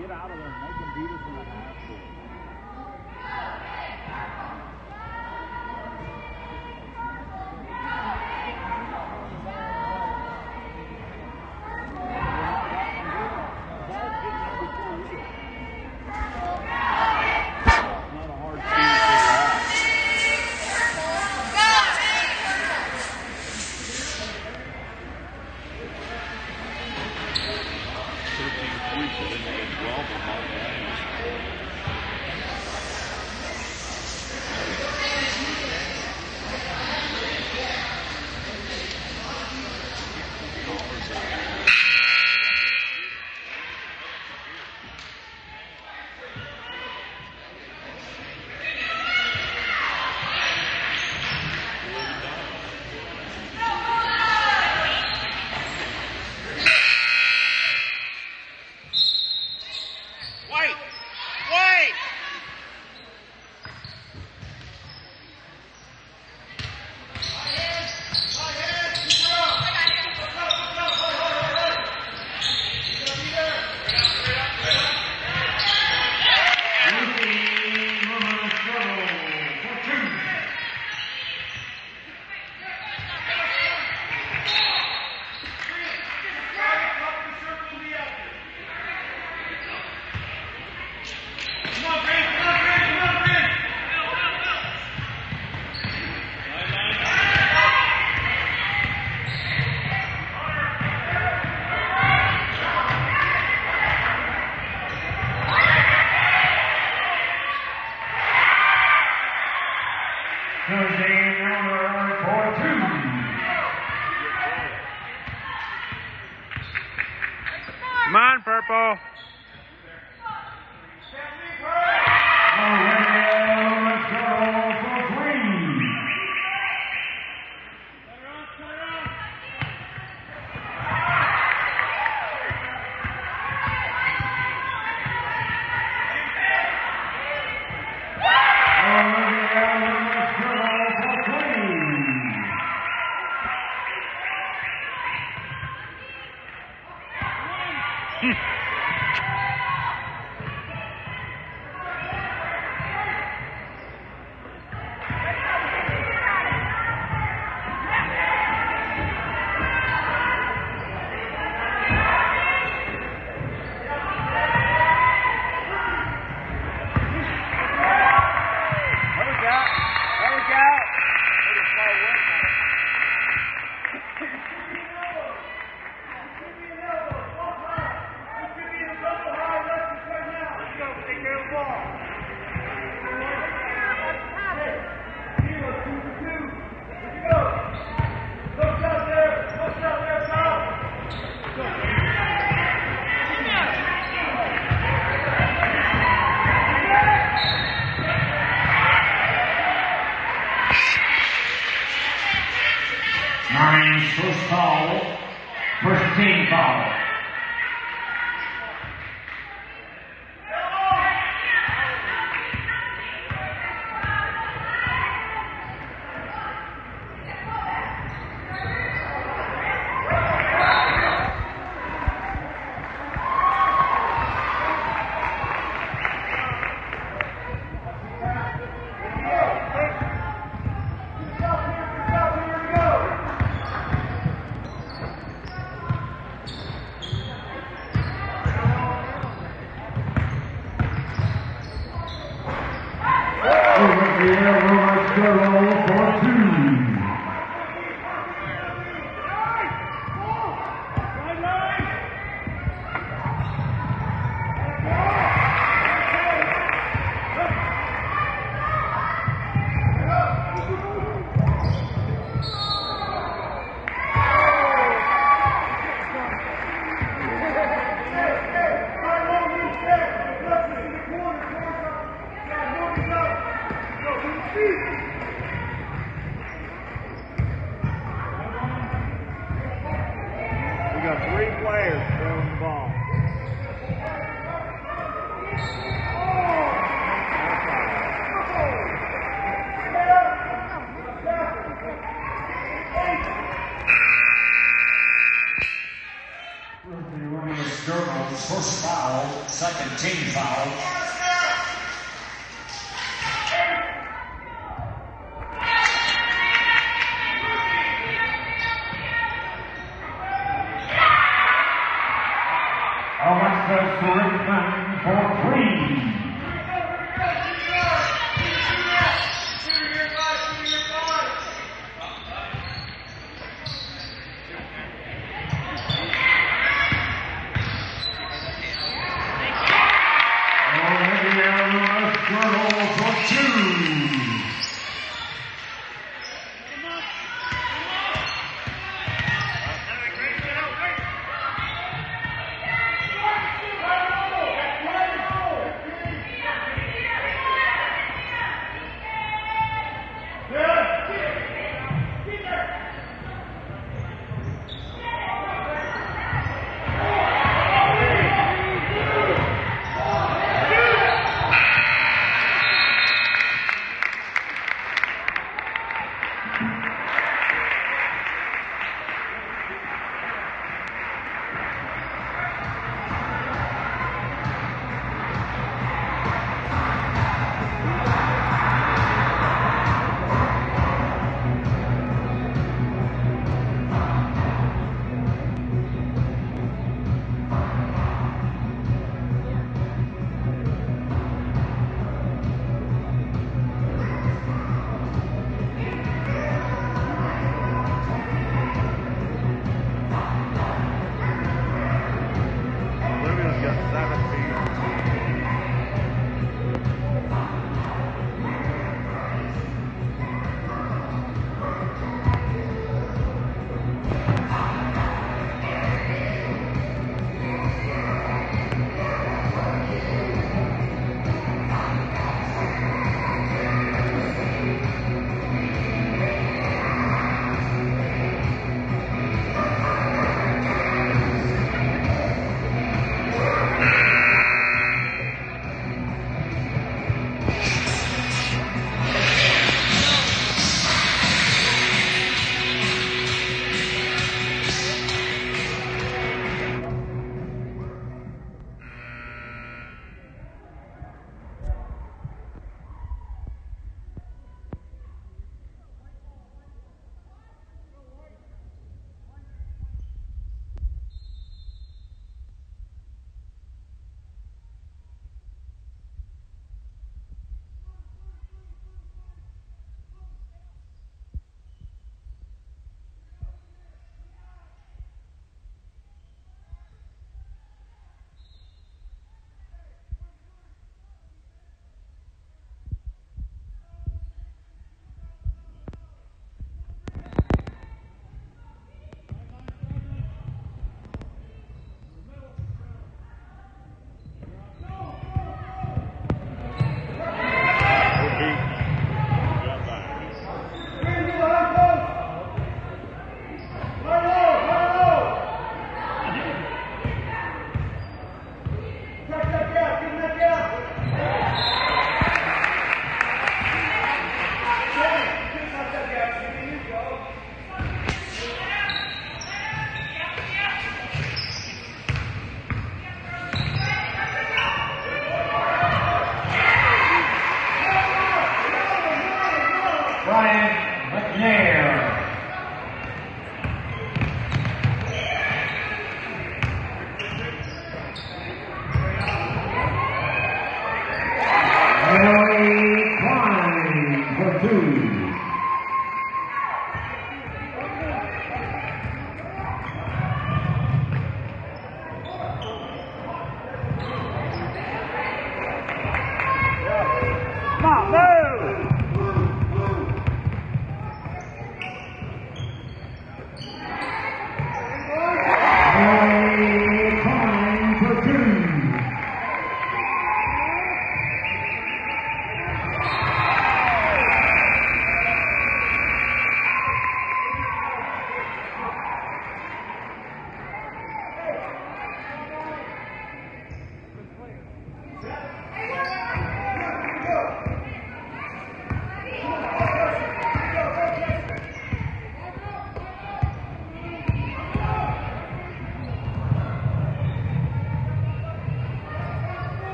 Get out of there. Make them beat us in the half Ryan McNair.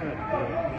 Stop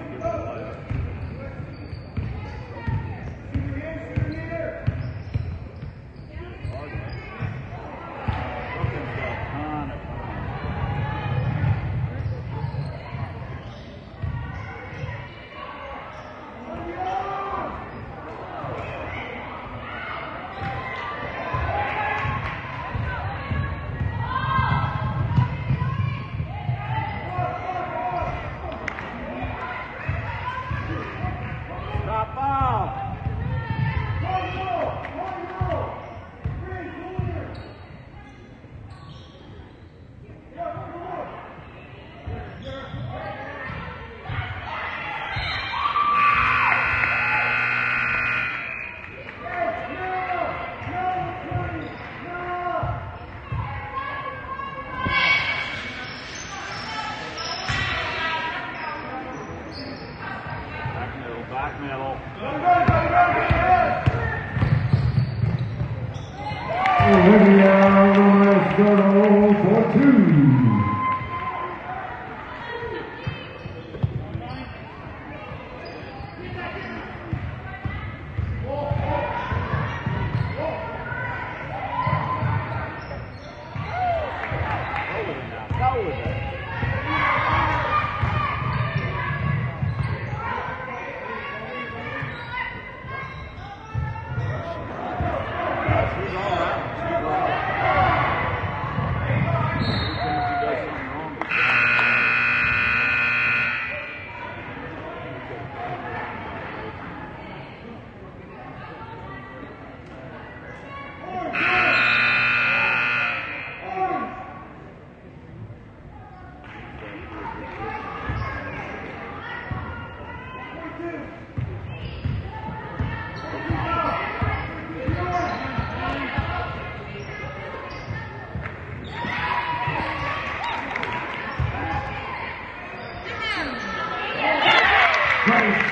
Christ.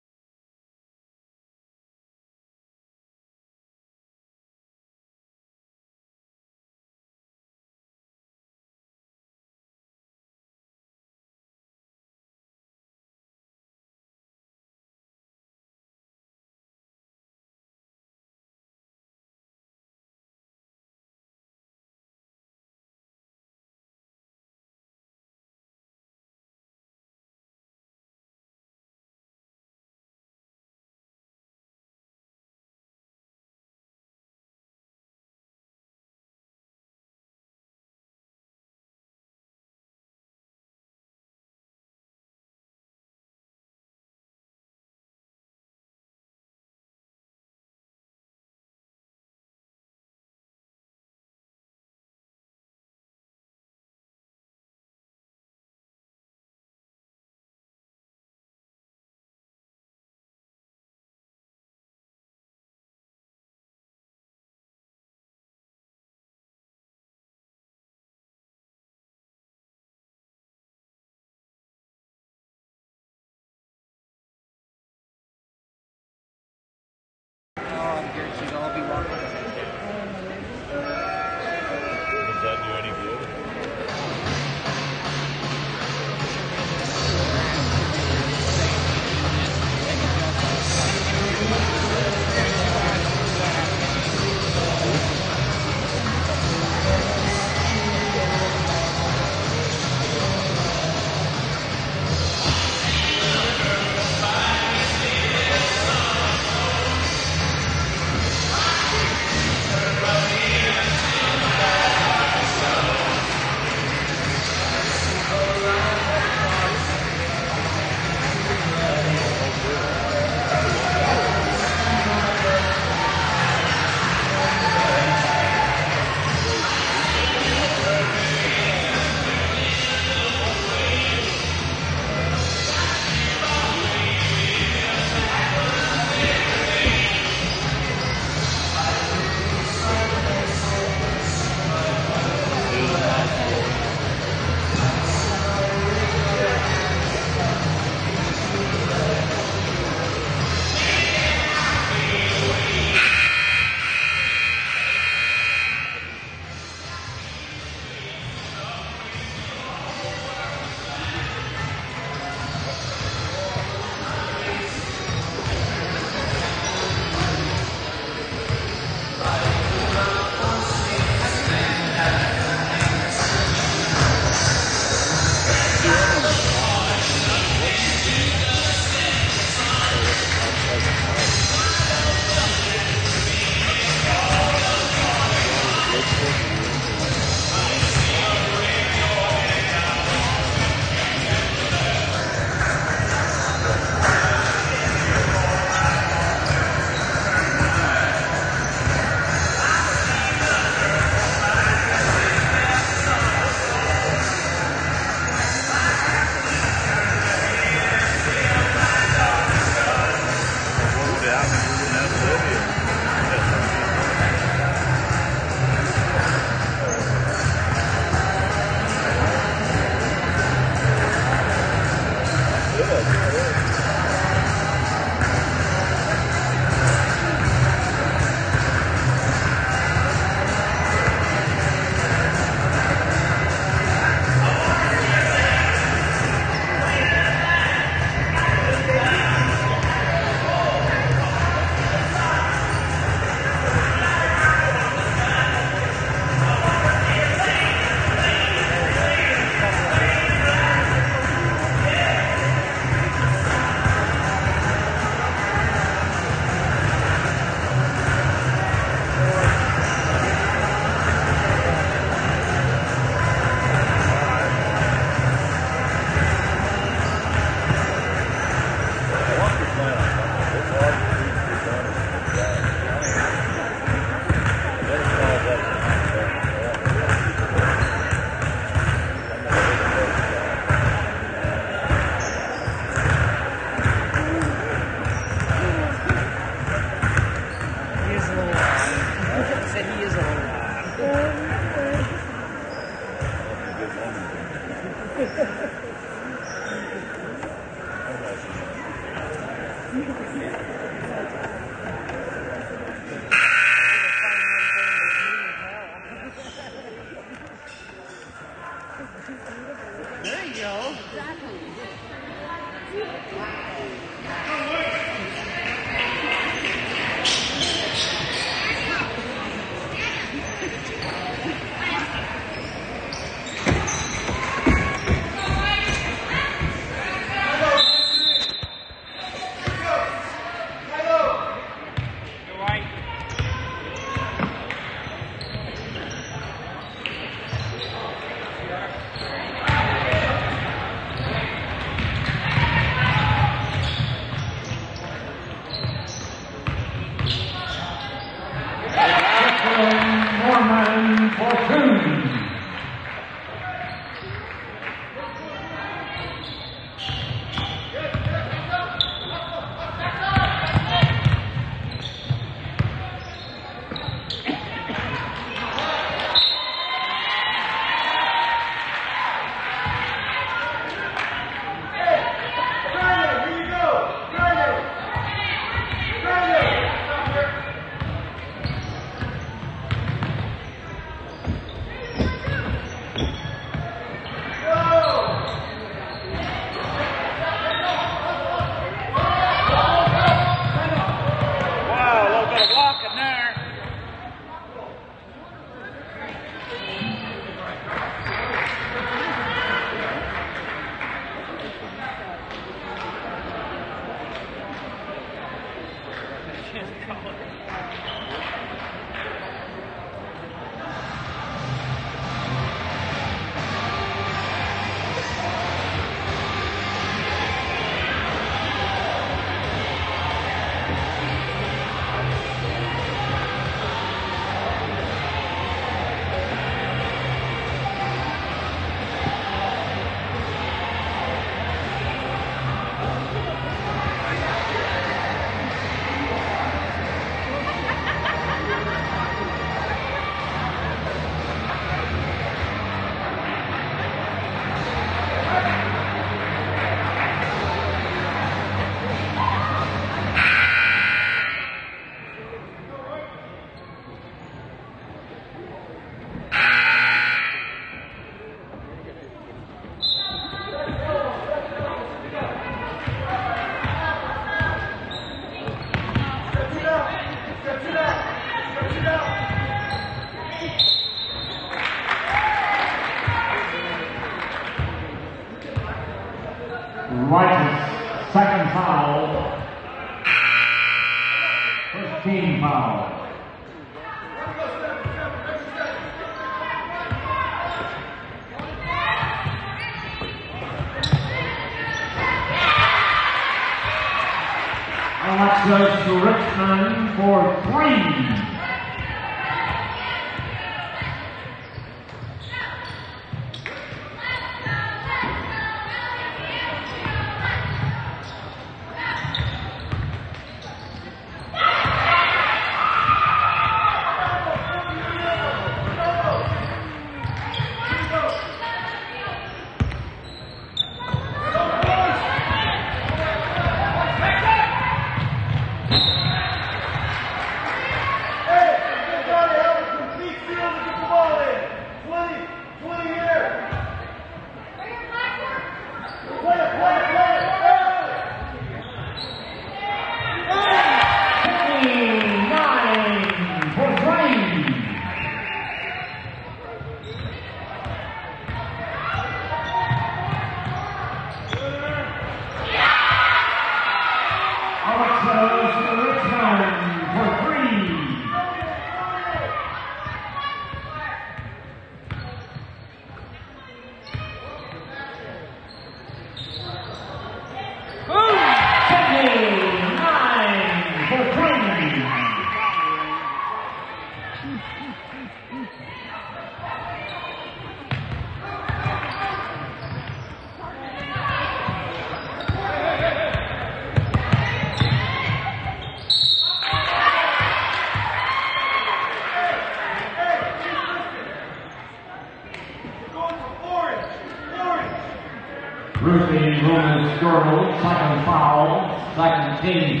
Second team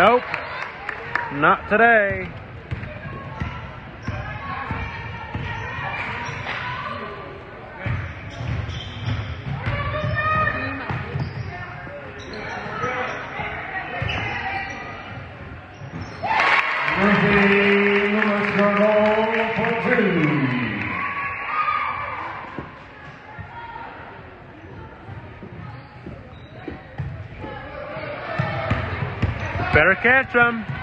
nope. Not today. Catch them.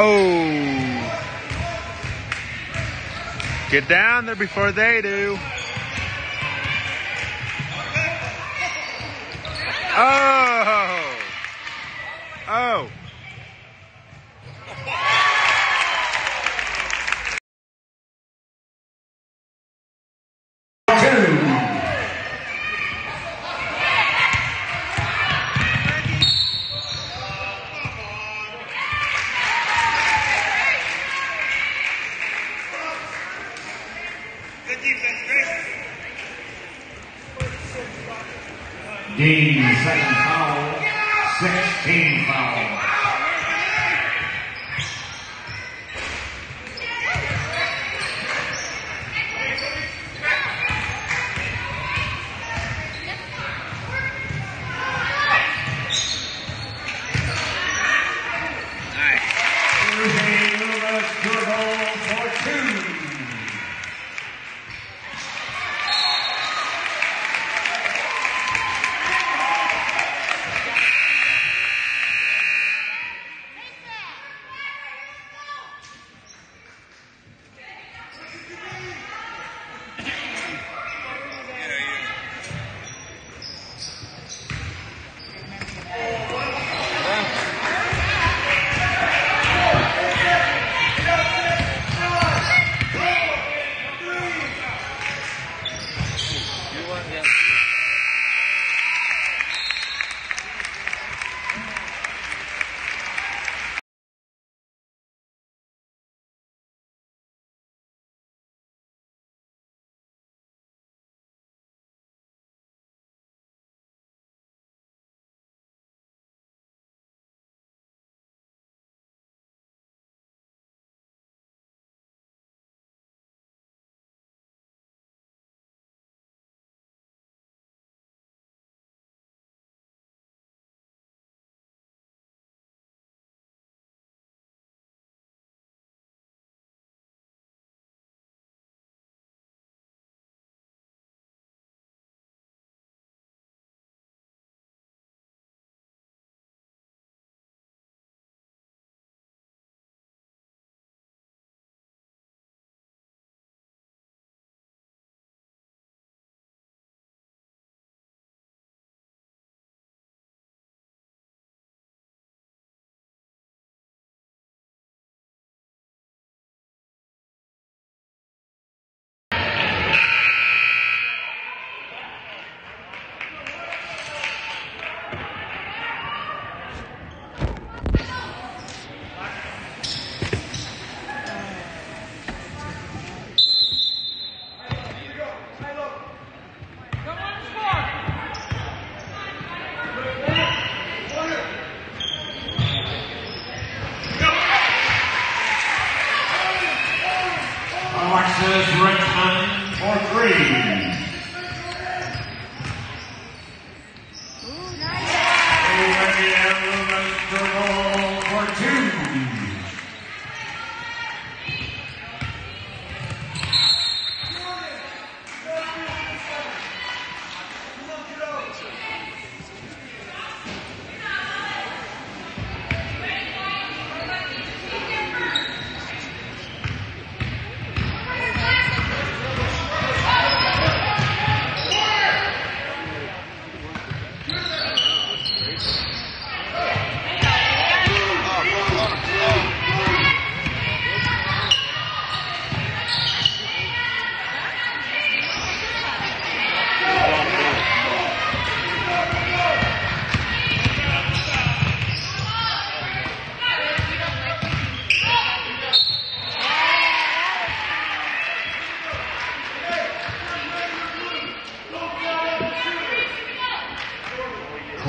Oh. Get down there before they do. Oh. Oh.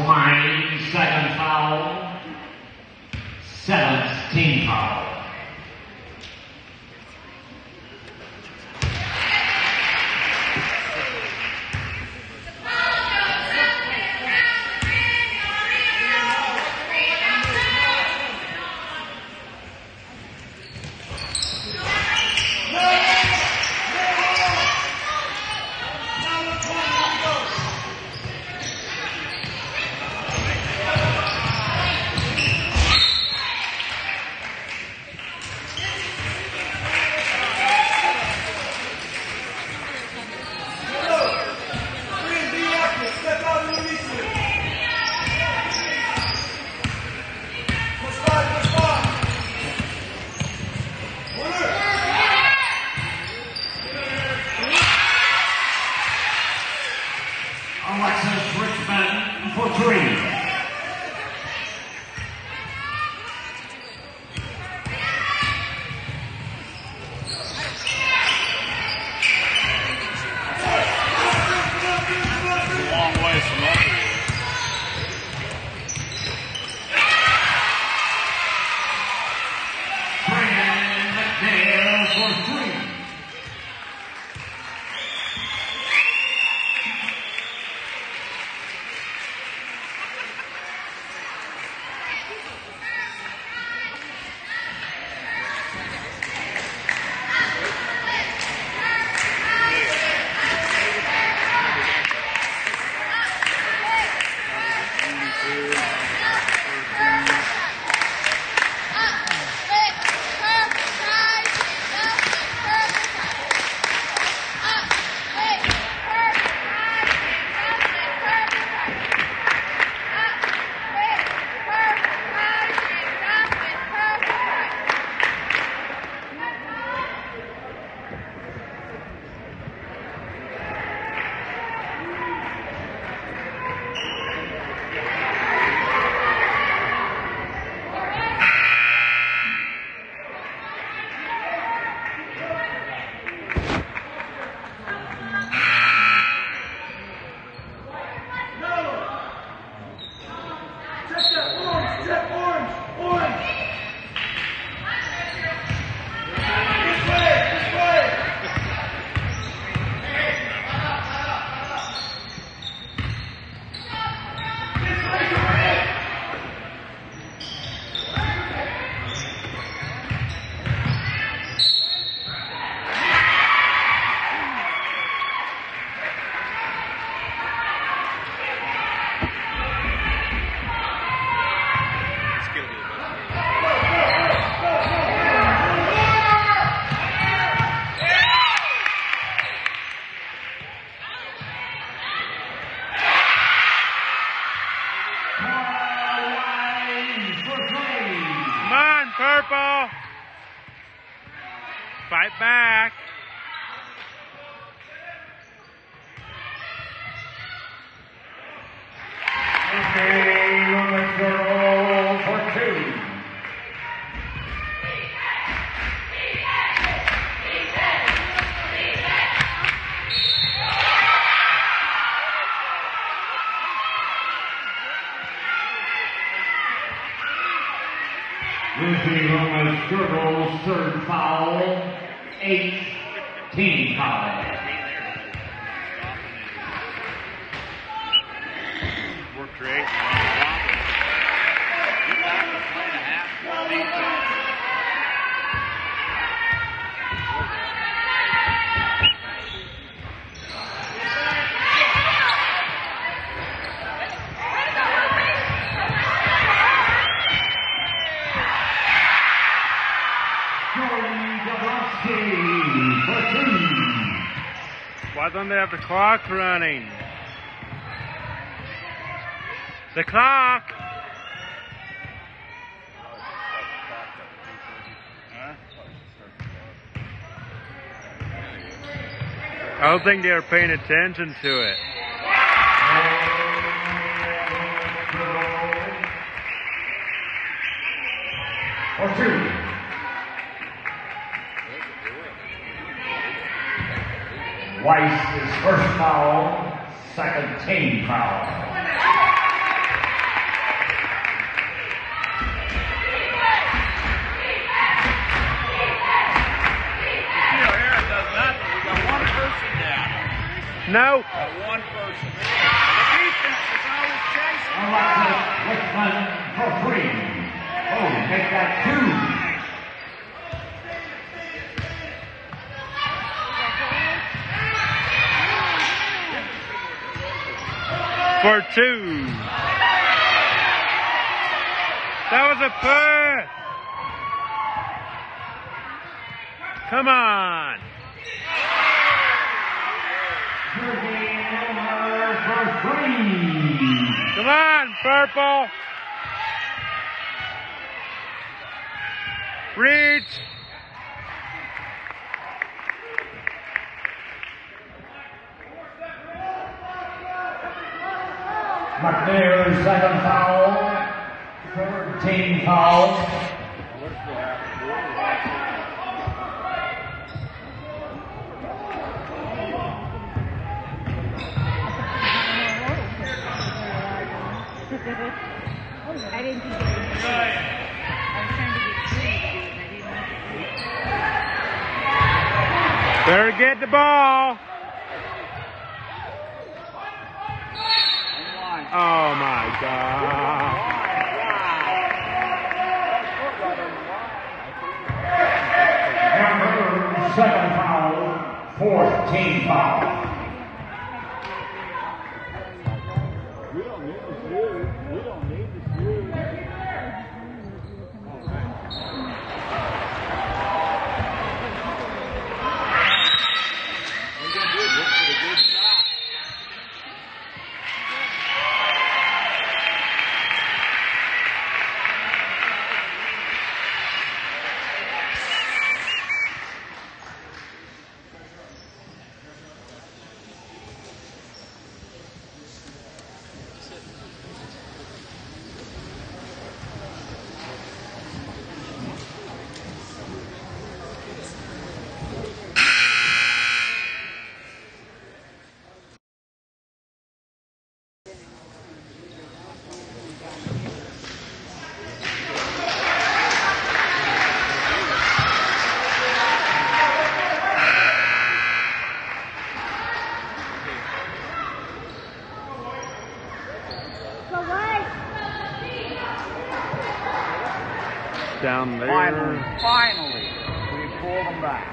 Klein, second foul. Seventh team foul. They have the clock running? The clock. I don't think they were paying attention to it. For two. Weiss' first foul, second team foul. You know, Aaron does nothing. We got one person down. No. One person. The defense is always chasing. Alexis Wickman for three. Oh, make that two. For two. That was a push. Come on. Come on, purple. Reach. McNair's second foul, third team foul. I get the ball. Oh my God. Hamburg, second foul, fourth foul. Down there. Finally, finally, we pulled them back.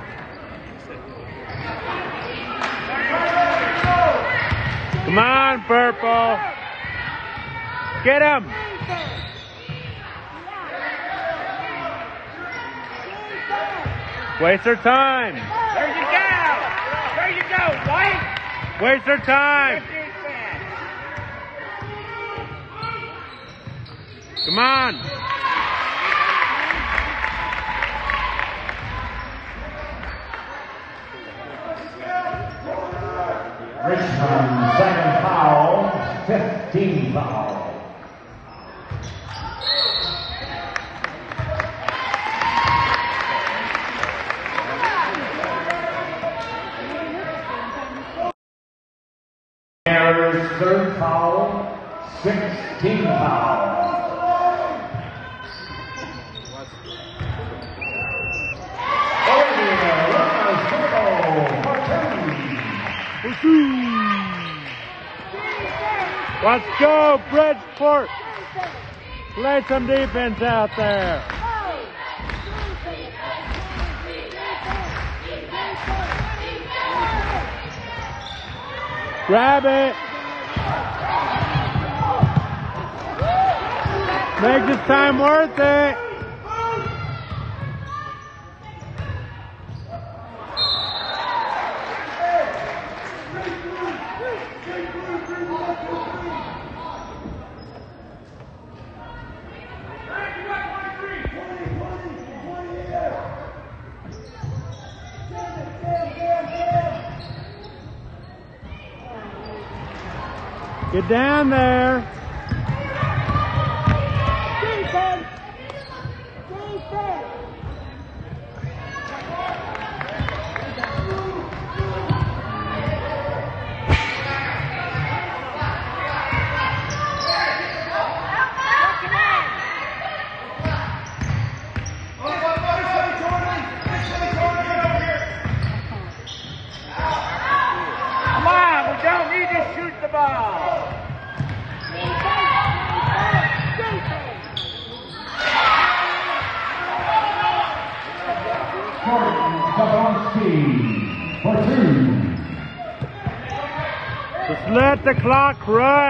Come on, purple. Get him. Waste their time. There you go. There you go, White. Waste their time. Come on. Johnson, second foul, 15 foul. Third foul, 16 foul. Woohoo! Let's go, Bridgeport. Play some defense out there. Grab it. Make this time worth it. the clock run.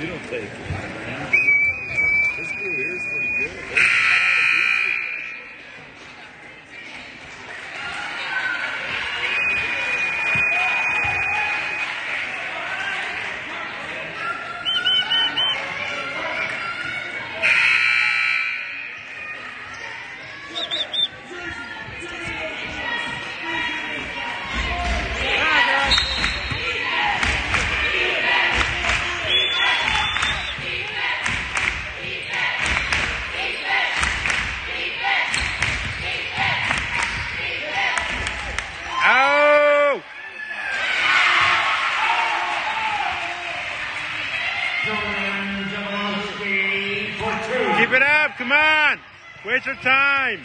You don't take it. Your time.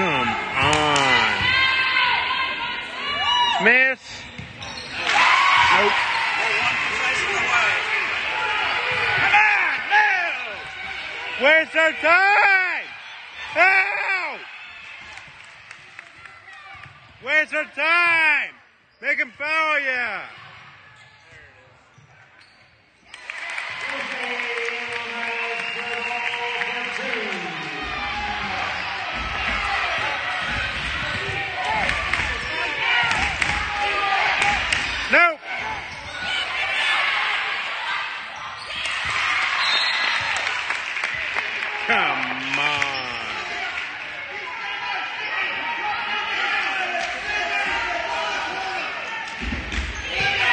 Come on. Miss. Nope. Come on, no. Where's our time? Ow! Where's our time? Make him foul ya. Nope. Come on.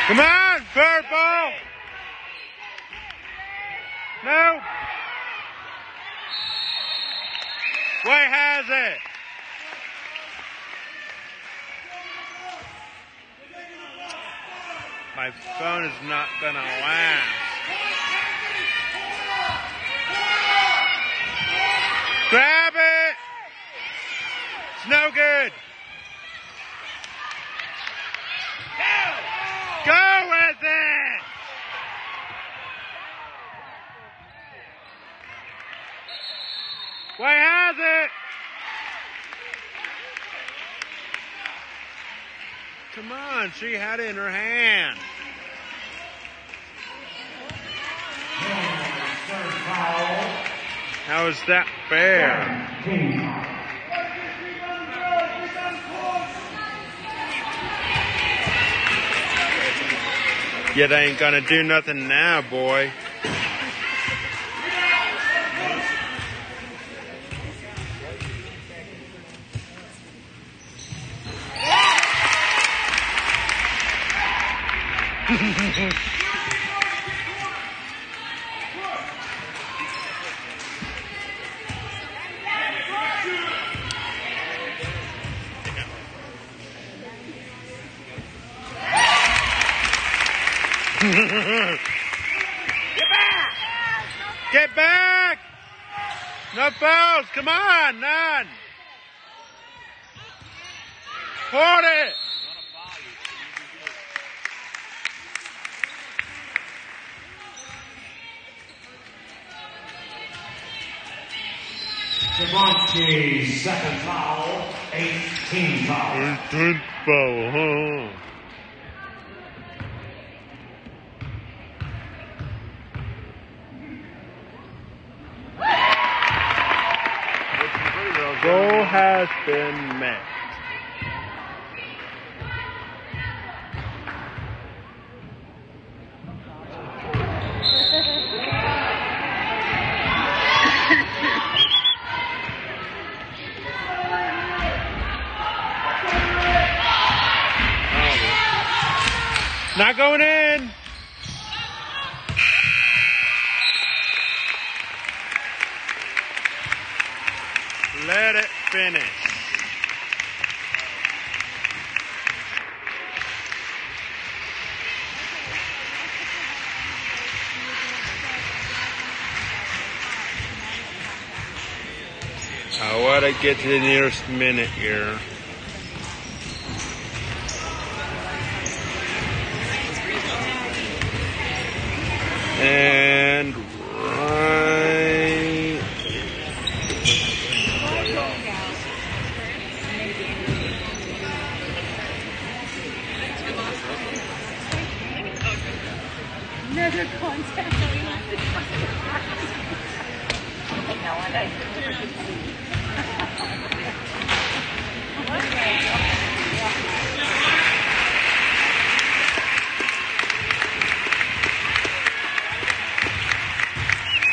Come on, fair ball. No. White has it. My phone is not gonna last. Grab it! It's no good. Go with it! White has it! On, she had it in her hand. How is that fair? Yet ain't gonna do nothing now, boy. Get back! Get back! No fouls, come on, none. Hold it. Devontae, second foul. 18 foul. Good foul, huh? Has been met. To get to the nearest minute here. And